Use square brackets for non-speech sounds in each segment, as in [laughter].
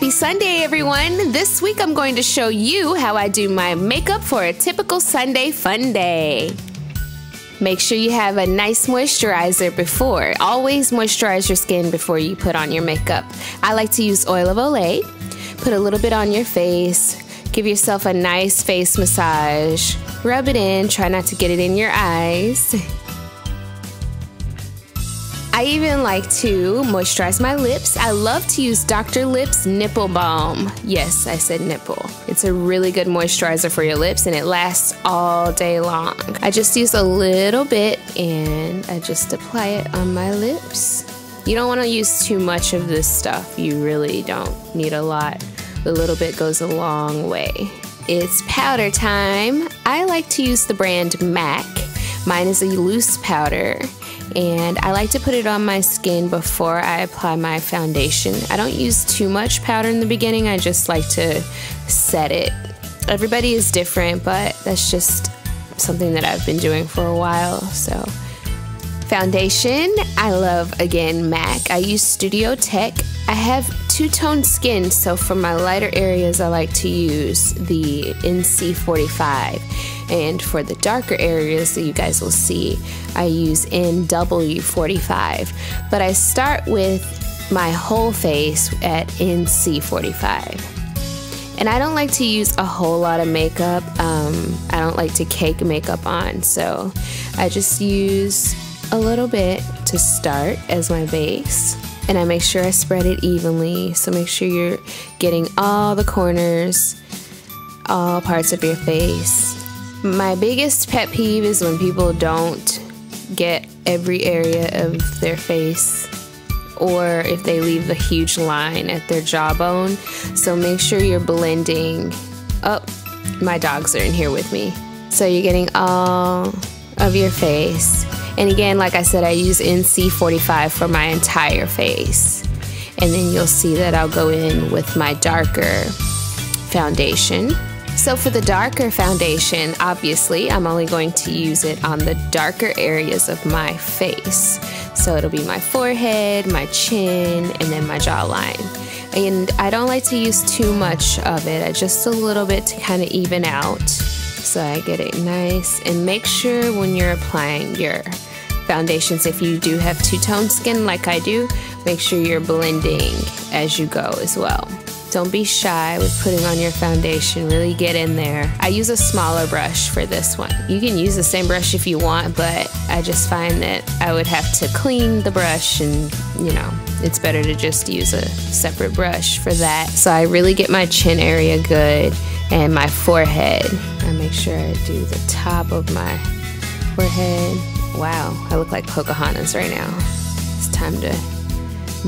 Happy Sunday, everyone! This week I'm going to show you how I do my makeup for a typical Sunday fun day. Make sure you have a nice moisturizer before. Always moisturize your skin before you put on your makeup. I like to use oil of Olay. Put a little bit on your face. Give yourself a nice face massage. Rub it in. Try not to get it in your eyes. [laughs] I even like to moisturize my lips. I love to use Dr. Lips Nipple Balm. Yes, I said nipple. It's a really good moisturizer for your lips and it lasts all day long. I just use a little bit and I just apply it on my lips. You don't want to use too much of this stuff. You really don't need a lot. A little bit goes a long way. It's powder time. I like to use the brand MAC. Mine is a loose powder and I like to put it on my skin before I apply my foundation. I don't use too much powder in the beginning, I just like to set it. Everybody is different, but that's just something that I've been doing for a while. So, foundation, I love again MAC. I use Studio Tech. I have two tone skin, so for my lighter areas, I like to use the NC45 and for the darker areas that you guys will see, I use NW45. But I start with my whole face at NC45. And I don't like to use a whole lot of makeup. Um, I don't like to cake makeup on, so I just use a little bit to start as my base. And I make sure I spread it evenly. So make sure you're getting all the corners, all parts of your face. My biggest pet peeve is when people don't get every area of their face or if they leave a huge line at their jawbone. So make sure you're blending. Oh, my dogs are in here with me. So you're getting all of your face. And again, like I said, I use NC45 for my entire face. And then you'll see that I'll go in with my darker foundation. So for the darker foundation, obviously, I'm only going to use it on the darker areas of my face. So it'll be my forehead, my chin, and then my jawline. And I don't like to use too much of it, I just a little bit to kind of even out. So I get it nice. And make sure when you're applying your foundations, if you do have two-tone skin like I do, make sure you're blending as you go as well. Don't be shy with putting on your foundation. Really get in there. I use a smaller brush for this one. You can use the same brush if you want, but I just find that I would have to clean the brush and, you know, it's better to just use a separate brush for that. So I really get my chin area good and my forehead. I make sure I do the top of my forehead. Wow, I look like Pocahontas right now. It's time to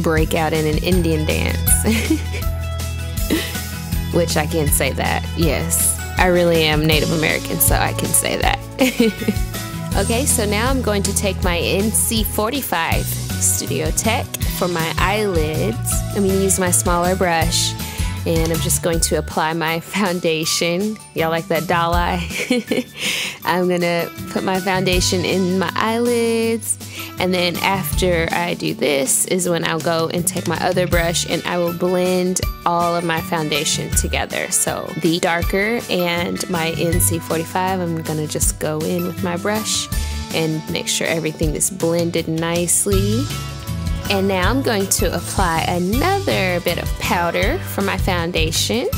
break out in an Indian dance. [laughs] which I can say that, yes. I really am Native American, so I can say that. [laughs] okay, so now I'm going to take my NC45 Studio Tech for my eyelids. I'm going to use my smaller brush and I'm just going to apply my foundation. Y'all like that doll [laughs] eye? I'm gonna put my foundation in my eyelids and then after I do this is when I'll go and take my other brush and I will blend all of my foundation together. So the darker and my NC45, I'm gonna just go in with my brush and make sure everything is blended nicely. And now I'm going to apply another bit of powder for my foundation.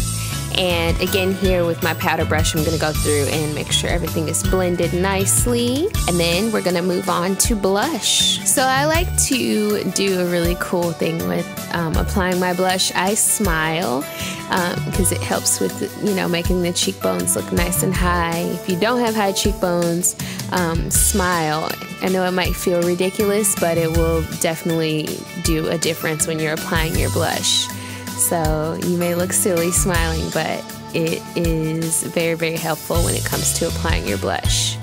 And again here with my powder brush, I'm gonna go through and make sure everything is blended nicely. And then we're gonna move on to blush. So I like to do a really cool thing with um, applying my blush. I smile because um, it helps with, you know, making the cheekbones look nice and high. If you don't have high cheekbones, um, smile. I know it might feel ridiculous, but it will definitely do a difference when you're applying your blush. So you may look silly smiling, but it is very, very helpful when it comes to applying your blush.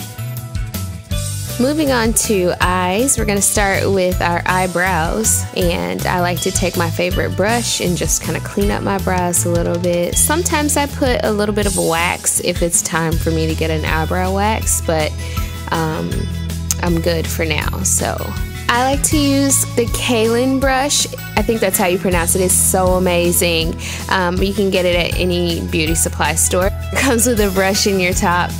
Moving on to eyes, we're going to start with our eyebrows. And I like to take my favorite brush and just kind of clean up my brows a little bit. Sometimes I put a little bit of wax if it's time for me to get an eyebrow wax, but um, I'm good for now. So I like to use the Cailyn brush. I think that's how you pronounce it. It's so amazing. Um, you can get it at any beauty supply store. [laughs] It comes with a brush in your top.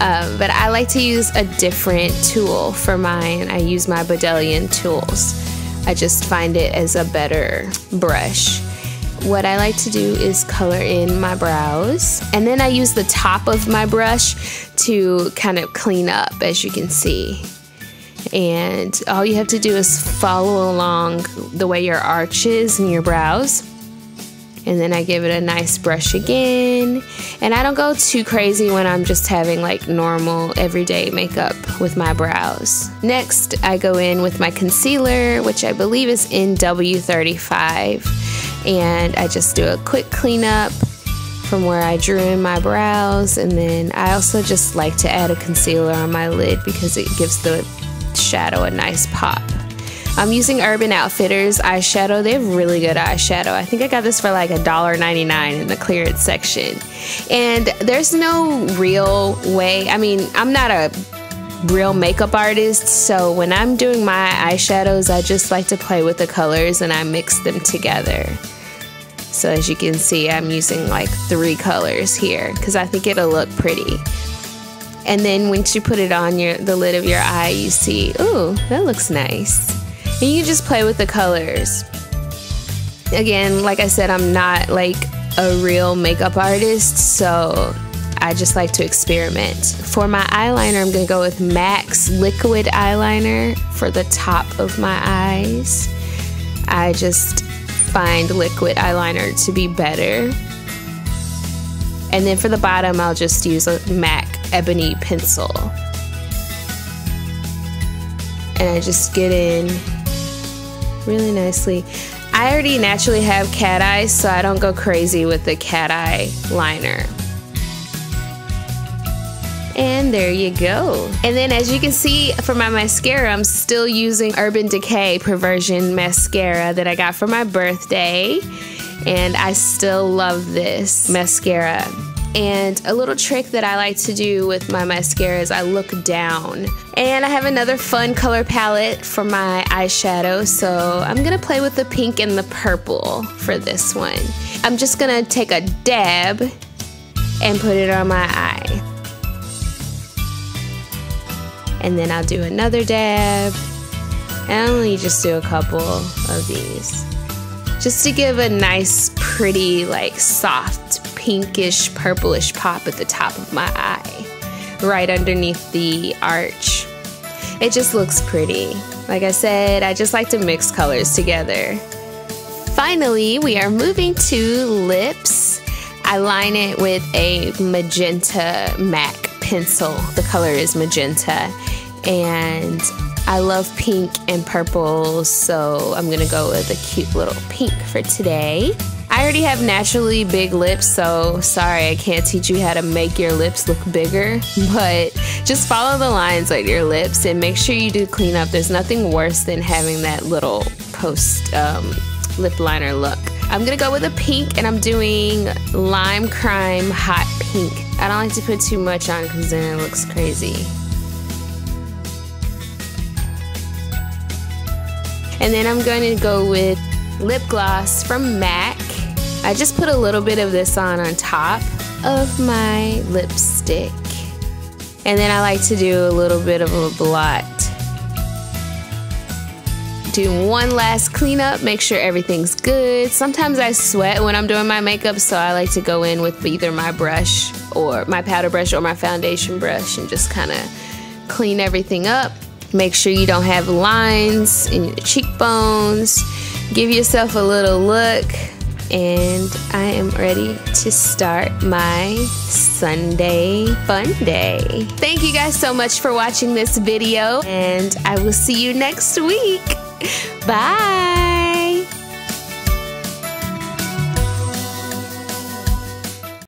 Um, but I like to use a different tool for mine. I use my Bdellium tools. I just find it as a better brush. What I like to do is color in my brows and then I use the top of my brush to kind of clean up as you can see and all you have to do is follow along the way your arch is in your brows and then I give it a nice brush again and I don't go too crazy when I'm just having like normal everyday makeup with my brows. Next I go in with my concealer which I believe is in W35 and I just do a quick cleanup from where I drew in my brows and then I also just like to add a concealer on my lid because it gives the shadow a nice pop. I'm using Urban Outfitters eyeshadow. They have really good eyeshadow. I think I got this for like $1.99 in the clearance section. And there's no real way, I mean, I'm not a real makeup artist, so when I'm doing my eyeshadows, I just like to play with the colors and I mix them together. So as you can see, I'm using like three colors here because I think it'll look pretty. And then once you put it on your the lid of your eye, you see, ooh, that looks nice. And you just play with the colors. Again, like I said, I'm not like a real makeup artist, so I just like to experiment. For my eyeliner, I'm gonna go with MAC's liquid eyeliner for the top of my eyes. I just find liquid eyeliner to be better. And then for the bottom, I'll just use a MAC ebony pencil. And I just get in really nicely. I already naturally have cat eyes, so I don't go crazy with the cat eye liner. And there you go. And then as you can see for my mascara, I'm still using Urban Decay Perversion Mascara that I got for my birthday. And I still love this mascara. And a little trick that I like to do with my mascara is I look down. And I have another fun color palette for my eyeshadow, so I'm gonna play with the pink and the purple for this one. I'm just gonna take a dab and put it on my eye. And then I'll do another dab. And I only just do a couple of these. Just to give a nice, pretty, like soft pinkish purplish pop at the top of my eye, right underneath the arch. It just looks pretty. Like I said, I just like to mix colors together. Finally, we are moving to lips. I line it with a magenta MAC pencil. The color is magenta. And I love pink and purple, so I'm gonna go with a cute little pink for today. I already have naturally big lips, so sorry I can't teach you how to make your lips look bigger, [laughs] but just follow the lines on your lips and make sure you do clean up. There's nothing worse than having that little post um, lip liner look. I'm gonna go with a pink and I'm doing Lime Crime Hot Pink. I don't like to put too much on because then it looks crazy. And then I'm going to go with lip gloss from MAC. I just put a little bit of this on on top of my lipstick. And then I like to do a little bit of a blot. Do one last cleanup, make sure everything's good. Sometimes I sweat when I'm doing my makeup, so I like to go in with either my brush or my powder brush or my foundation brush and just kind of clean everything up. Make sure you don't have lines in your cheekbones. Give yourself a little look and I am ready to start my Sunday fun day. Thank you guys so much for watching this video, and I will see you next week. [laughs] Bye.